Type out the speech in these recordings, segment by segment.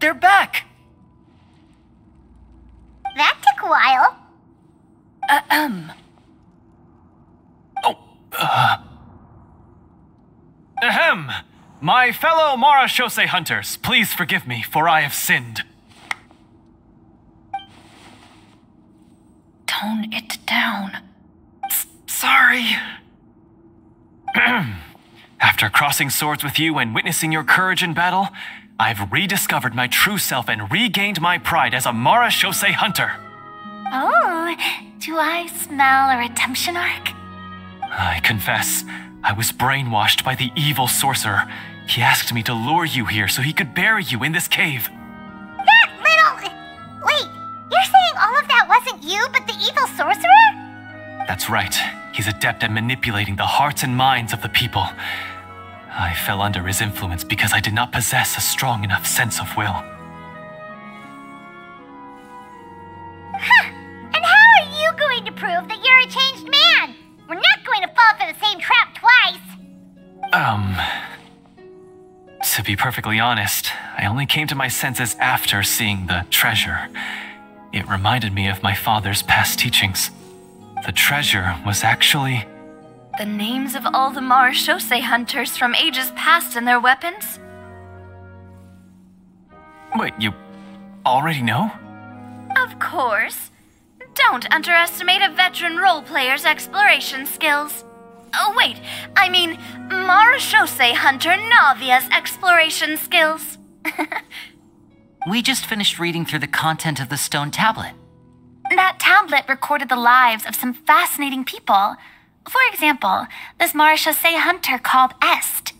they're back! That took a while. Ahem. Oh, uh. Ahem! My fellow Marechaussee hunters, please forgive me, for I have sinned. Tone it down. S sorry. After crossing swords with you and witnessing your courage in battle, I've rediscovered my true self and regained my pride as a Mara Marechaussee hunter. Oh, do I smell a redemption arc? I confess, I was brainwashed by the evil sorcerer. He asked me to lure you here so he could bury you in this cave. That little. Wait, you're saying all of that wasn't you, but the evil sorcerer? That's right. He's adept at manipulating the hearts and minds of the people. I fell under his influence because I did not possess a strong enough sense of will. Huh. And how are you going to prove that you're a changed man? We're not going to fall for the same trap twice. Um. To be perfectly honest, I only came to my senses after seeing the treasure. It reminded me of my father's past teachings. The treasure was actually. The names of all the Marechaussee hunters from ages past and their weapons? Wait, you already know? Of course. Don't underestimate a veteran role player's exploration skills. Oh, wait, I mean, Marechaussee Hunter Navia's exploration skills. we just finished reading through the content of the stone tablet. That tablet recorded the lives of some fascinating people. For example, this Marechaussee hunter called Est.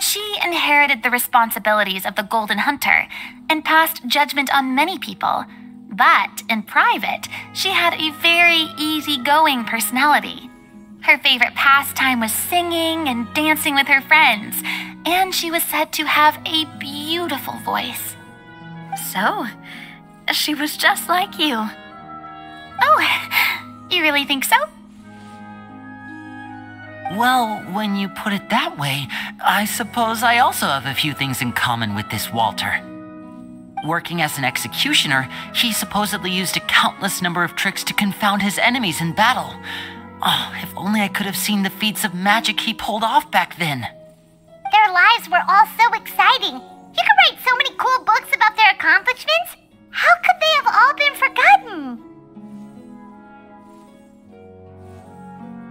She inherited the responsibilities of the Golden Hunter and passed judgment on many people. But in private, she had a very easygoing personality. Her favorite pastime was singing and dancing with her friends, and she was said to have a beautiful voice. So, she was just like you. Oh, you really think so? Well, when you put it that way, I suppose I also have a few things in common with this Walter. Working as an executioner, he supposedly used a countless number of tricks to confound his enemies in battle. Oh, if only I could have seen the feats of magic he pulled off back then. Their lives were all so exciting. You could write so many cool books about their accomplishments. How could they have all been forgotten?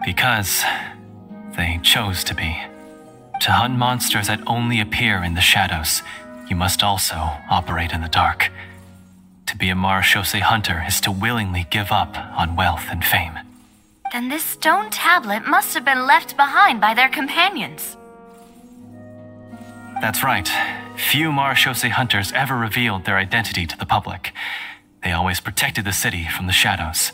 Because they chose to be. To hunt monsters that only appear in the shadows, you must also operate in the dark. To be a Marechaussee hunter is to willingly give up on wealth and fame. Then this stone tablet must have been left behind by their companions. That's right. Few Marechaussee hunters ever revealed their identity to the public. They always protected the city from the shadows.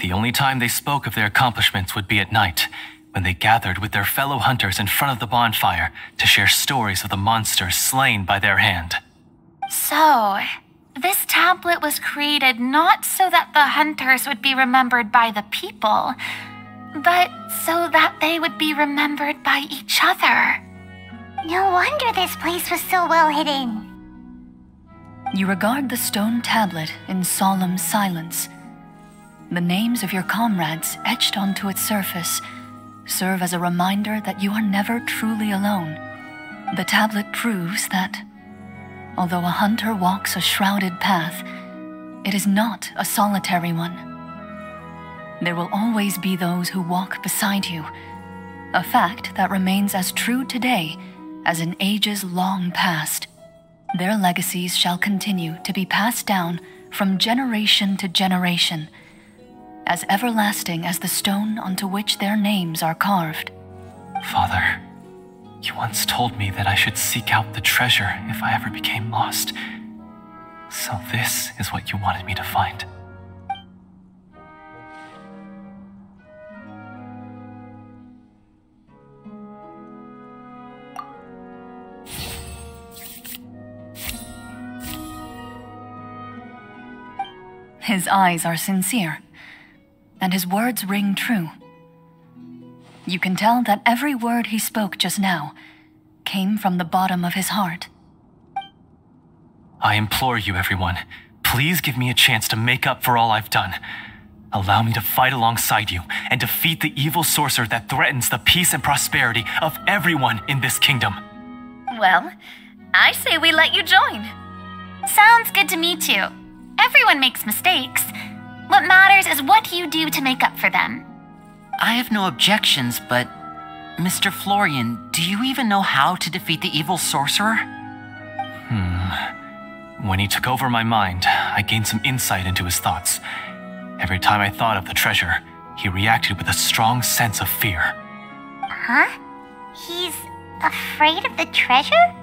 The only time they spoke of their accomplishments would be at night, when they gathered with their fellow hunters in front of the bonfire to share stories of the monsters slain by their hand. So, this tablet was created not so that the hunters would be remembered by the people, but so that they would be remembered by each other. No wonder this place was so well hidden. You regard the stone tablet in solemn silence. The names of your comrades etched onto its surface serve as a reminder that you are never truly alone. The tablet proves that Although a hunter walks a shrouded path, it is not a solitary one. There will always be those who walk beside you, a fact that remains as true today as in ages long past. Their legacies shall continue to be passed down from generation to generation, as everlasting as the stone onto which their names are carved. Father. You once told me that I should seek out the treasure if I ever became lost. So this is what you wanted me to find. His eyes are sincere, and his words ring true. You can tell that every word he spoke just now came from the bottom of his heart. I implore you, everyone, please give me a chance to make up for all I've done. Allow me to fight alongside you and defeat the evil sorcerer that threatens the peace and prosperity of everyone in this kingdom. Well, I say we let you join. Sounds good to me too. Everyone makes mistakes. What matters is what you do to make up for them. I have no objections, but Mr. Florian, do you even know how to defeat the evil sorcerer? Hmm. When he took over my mind, I gained some insight into his thoughts. Every time I thought of the treasure, he reacted with a strong sense of fear. Huh? He's afraid of the treasure?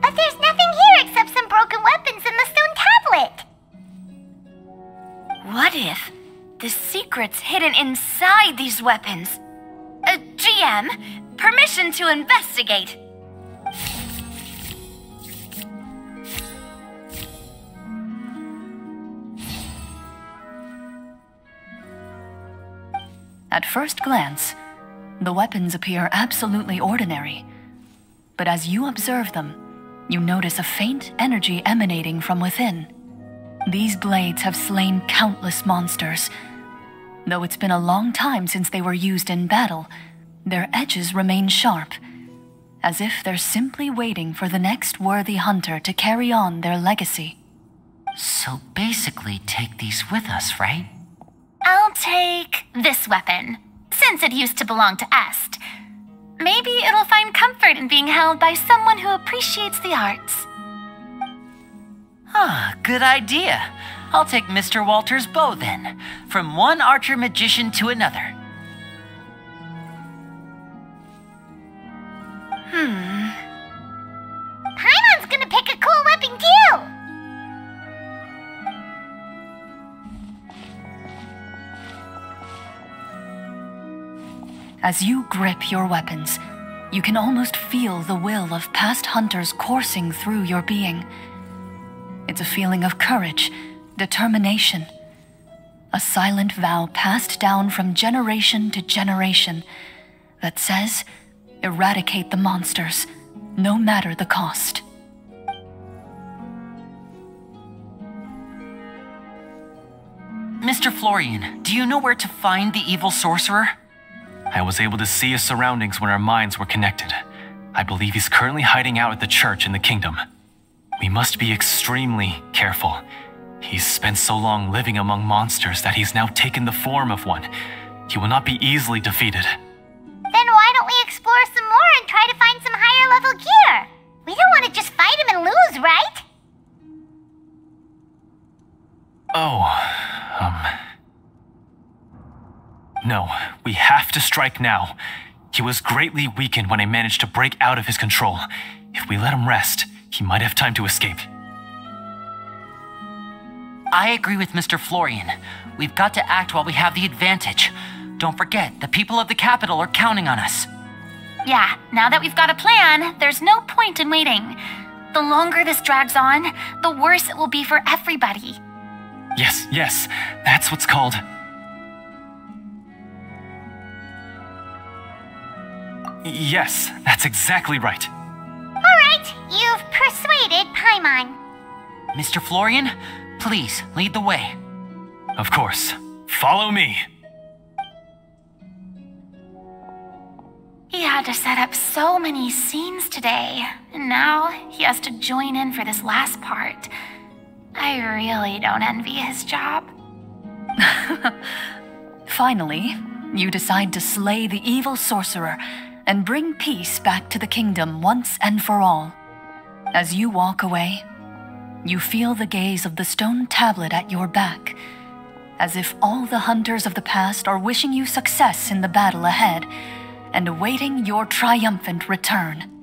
But there's nothing here except some broken weapons and the stone tablet. What if the secret's hidden inside these weapons? Uh, GM, permission to investigate. At first glance, the weapons appear absolutely ordinary. But as you observe them, you notice a faint energy emanating from within. These blades have slain countless monsters. Though it's been a long time since they were used in battle, their edges remain sharp, as if they're simply waiting for the next worthy hunter to carry on their legacy. So basically, take these with us, right? I'll take this weapon, since it used to belong to Est. Maybe it'll find comfort in being held by someone who appreciates the arts. Ah, good idea. I'll take Mr. Walter's bow then, from one archer magician to another. Hmm. Paimon's gonna pick a cool weapon too! As you grip your weapons, you can almost feel the will of past hunters coursing through your being. It's a feeling of courage, determination, a silent vow passed down from generation to generation that says, eradicate the monsters, no matter the cost. Mr. Florian, do you know where to find the evil sorcerer? I was able to see his surroundings when our minds were connected. I believe he's currently hiding out at the church in the kingdom. We must be extremely careful. He's spent so long living among monsters that he's now taken the form of one. He will not be easily defeated. Then why don't we explore some more and try to find some higher level gear? We don't want to just fight him and lose, right? Oh, um. No, we have to strike now. He was greatly weakened when I managed to break out of his control. If we let him rest, he might have time to escape. I agree with Mr. Florian. We've got to act while we have the advantage. Don't forget, the people of the capital are counting on us. Yeah, now that we've got a plan, there's no point in waiting. The longer this drags on, the worse it will be for everybody. Yes, yes, that's what's called. Yes, that's exactly right. Alright, you've persuaded Paimon. Mr. Florian, please lead the way. Of course. Follow me. He had to set up so many scenes today, and now he has to join in for this last part. I really don't envy his job. Finally, you decide to slay the evil sorcerer and bring peace back to the kingdom once and for all. As you walk away, you feel the gaze of the stone tablet at your back, as if all the hunters of the past are wishing you success in the battle ahead and awaiting your triumphant return.